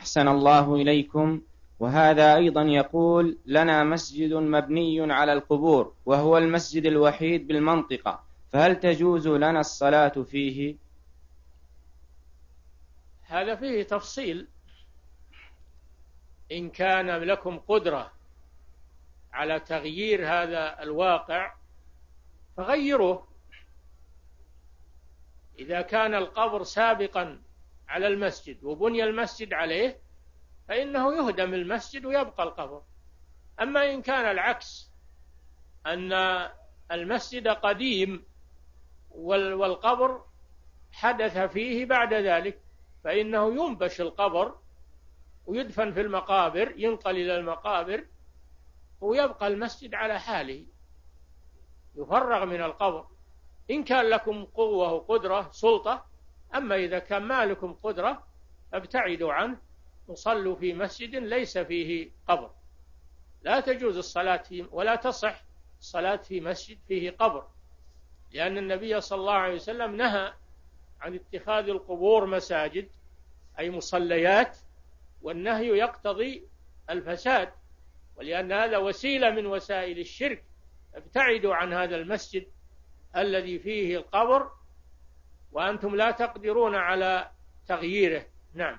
أحسن الله إليكم. وهذا أيضا يقول لنا مسجد مبني على القبور وهو المسجد الوحيد بالمنطقة. فهل تجوز لنا الصلاة فيه؟ هذا فيه تفصيل. إن كان لكم قدرة على تغيير هذا الواقع فغيروه. إذا كان القبر سابقا على المسجد وبني المسجد عليه فإنه يهدم المسجد ويبقى القبر. أما إن كان العكس أن المسجد قديم والقبر حدث فيه بعد ذلك فإنه ينبش القبر ويدفن في المقابر ينقل إلى المقابر ويبقى المسجد على حاله. يفرغ من القبر. إن كان لكم قوة وقدرة سلطة أما إذا كان ما لكم قدرة ابتعدوا عنه وصلوا في مسجد ليس فيه قبر. لا تجوز الصلاة ولا تصح الصلاة في مسجد فيه قبر لأن النبي صلى الله عليه وسلم نهى عن اتخاذ القبور مساجد أي مصليات والنهي يقتضي الفساد. ولأن هذا وسيلة من وسائل الشرك. ابتعدوا عن هذا المسجد الذي فيه القبر وأنتم لا تقدرون على تغييره. نعم.